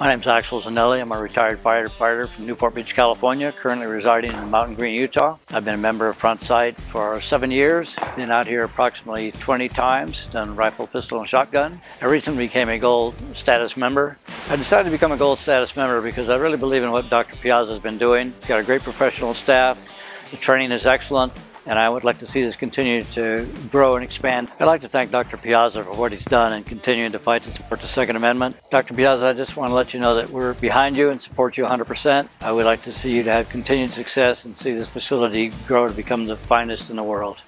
My name is Axel Zanelli. I'm a retired firefighter from Newport Beach, California, currently residing in Mountain Green, Utah. I've been a member of Front Sight for seven years, been out here approximately 20 times, done rifle, pistol, and shotgun. I recently became a gold status member. I decided to become a gold status member because I really believe in what Dr. Piazza has been doing. He's got a great professional staff, the training is excellent, and I would like to see this continue to grow and expand. I'd like to thank Dr. Piazza for what he's done and continuing to fight to support the Second Amendment. Dr. Piazza, I just want to let you know that we're behind you and support you 100%. I would like to see you to have continued success and see this facility grow to become the finest in the world.